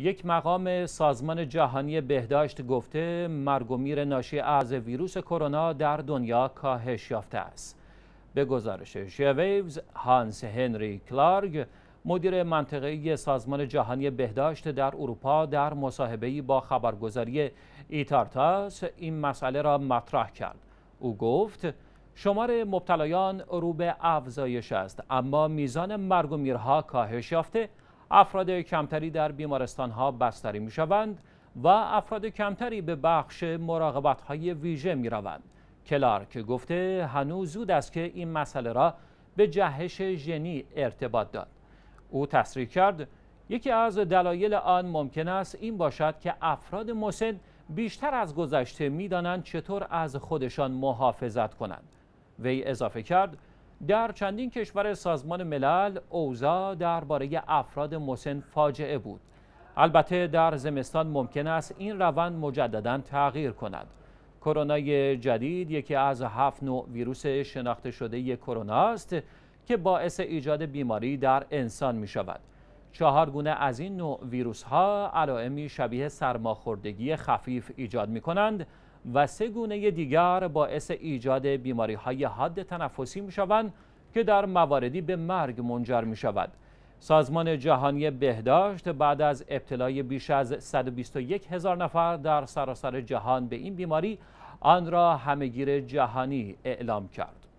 یک مقام سازمان جهانی بهداشت گفته مرگ و میر ناشی از ویروس کرونا در دنیا کاهش یافته است. به گزارش شیویوز هانس هنری کلارگ مدیر منطقه‌ای سازمان جهانی بهداشت در اروپا در مصاحبه‌ای با خبرگزاری ایتارتاس این مسئله را مطرح کرد. او گفت شمار مبتلایان رو به افزایش است اما میزان مرگ و میرها کاهش یافته افراد کمتری در بیمارستان ها بستری می شوند و افراد کمتری به بخش مراقبت های ویژه می روند. کلارک گفته هنوز زود است که این مسئله را به جهش ژنی ارتباط داد. او تصریح کرد یکی از دلایل آن ممکن است این باشد که افراد مسن بیشتر از گذشته می‌دانند چطور از خودشان محافظت کنند. وی اضافه کرد در چندین کشور سازمان ملل اوضاع درباره افراد مسن فاجعه بود. البته در زمستان ممکن است این روند مجددا تغییر کند. کرونا جدید یکی از هفت نوع ویروس شناخته شده کرونا است که باعث ایجاد بیماری در انسان می شود. چهار گونه از این نوع ویروس ها علائمی شبیه سرماخوردگی خفیف ایجاد می کنند و سه گونه دیگر باعث ایجاد بیماری های حاد تنفسی می شوند که در مواردی به مرگ منجر می شود. سازمان جهانی بهداشت بعد از ابتلای بیش از 121 هزار نفر در سراسر جهان به این بیماری آن را همهگیر جهانی اعلام کرد.